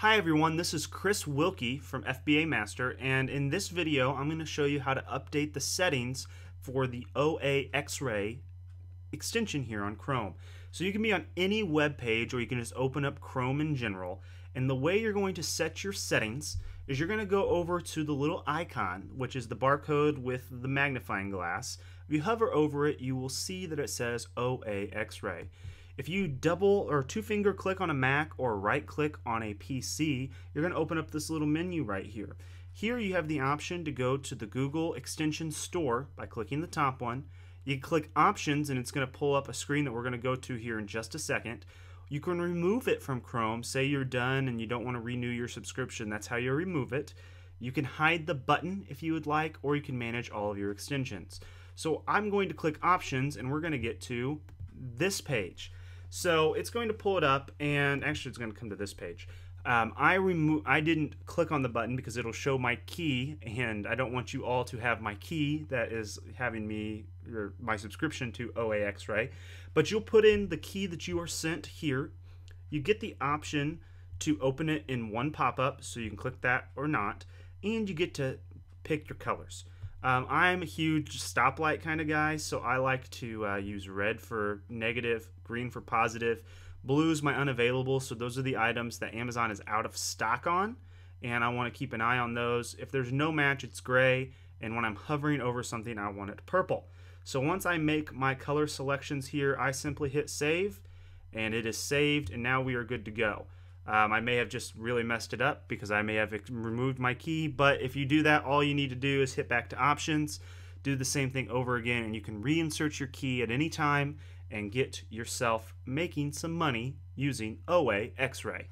Hi everyone, this is Chris Wilkie from FBA Master and in this video I'm going to show you how to update the settings for the OA X-Ray extension here on Chrome. So you can be on any web page or you can just open up Chrome in general and the way you're going to set your settings is you're going to go over to the little icon which is the barcode with the magnifying glass. If you hover over it you will see that it says OA X-Ray. If you double or two finger click on a Mac or right click on a PC, you're going to open up this little menu right here. Here you have the option to go to the Google Extension Store by clicking the top one. You click Options and it's going to pull up a screen that we're going to go to here in just a second. You can remove it from Chrome. Say you're done and you don't want to renew your subscription. That's how you remove it. You can hide the button if you would like, or you can manage all of your extensions. So I'm going to click Options and we're going to get to this page. So it's going to pull it up, and actually, it's going to come to this page. Um, I remove. I didn't click on the button because it'll show my key, and I don't want you all to have my key that is having me or my subscription to OAX-Ray. But you'll put in the key that you are sent here. You get the option to open it in one pop-up, so you can click that or not, and you get to pick your colors. Um, I'm a huge stoplight kind of guy, so I like to uh, use red for negative, green for positive. Blue is my unavailable, so those are the items that Amazon is out of stock on, and I want to keep an eye on those. If there's no match, it's gray, and when I'm hovering over something, I want it purple. So once I make my color selections here, I simply hit save, and it is saved, and now we are good to go. Um, I may have just really messed it up because I may have removed my key, but if you do that, all you need to do is hit back to options, do the same thing over again, and you can reinsert your key at any time and get yourself making some money using OA X-Ray.